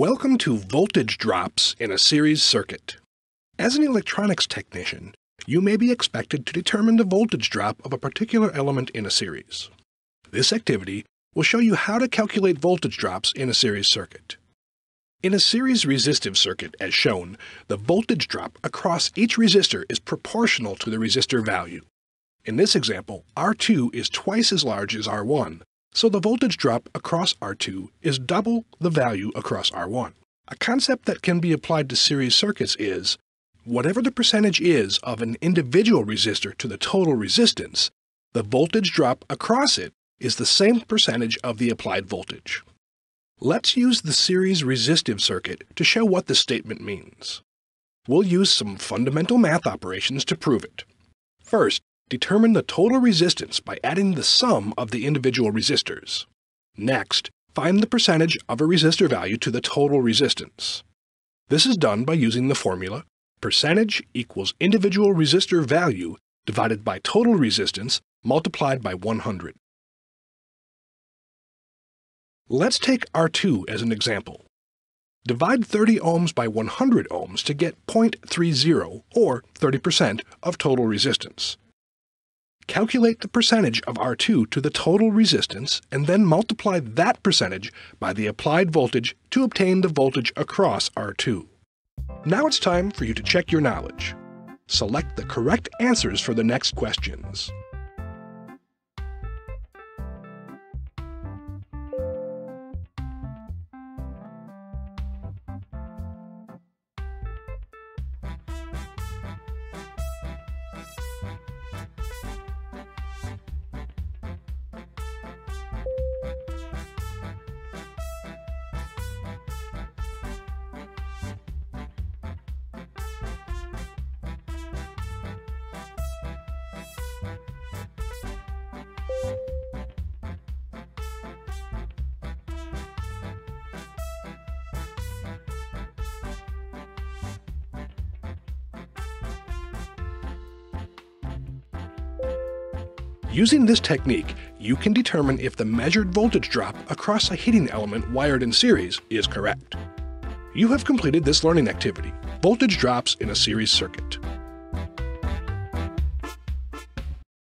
Welcome to Voltage Drops in a Series Circuit. As an electronics technician, you may be expected to determine the voltage drop of a particular element in a series. This activity will show you how to calculate voltage drops in a series circuit. In a series resistive circuit, as shown, the voltage drop across each resistor is proportional to the resistor value. In this example, R2 is twice as large as R1, so the voltage drop across R2 is double the value across R1. A concept that can be applied to series circuits is, whatever the percentage is of an individual resistor to the total resistance, the voltage drop across it is the same percentage of the applied voltage. Let's use the series resistive circuit to show what this statement means. We'll use some fundamental math operations to prove it. First, Determine the total resistance by adding the sum of the individual resistors. Next, find the percentage of a resistor value to the total resistance. This is done by using the formula percentage equals individual resistor value divided by total resistance multiplied by 100. Let's take R2 as an example. Divide 30 ohms by 100 ohms to get 0.30 or 30% of total resistance. Calculate the percentage of R2 to the total resistance and then multiply that percentage by the applied voltage to obtain the voltage across R2. Now it's time for you to check your knowledge. Select the correct answers for the next questions. Using this technique, you can determine if the measured voltage drop across a heating element wired in series is correct. You have completed this learning activity, Voltage Drops in a Series Circuit.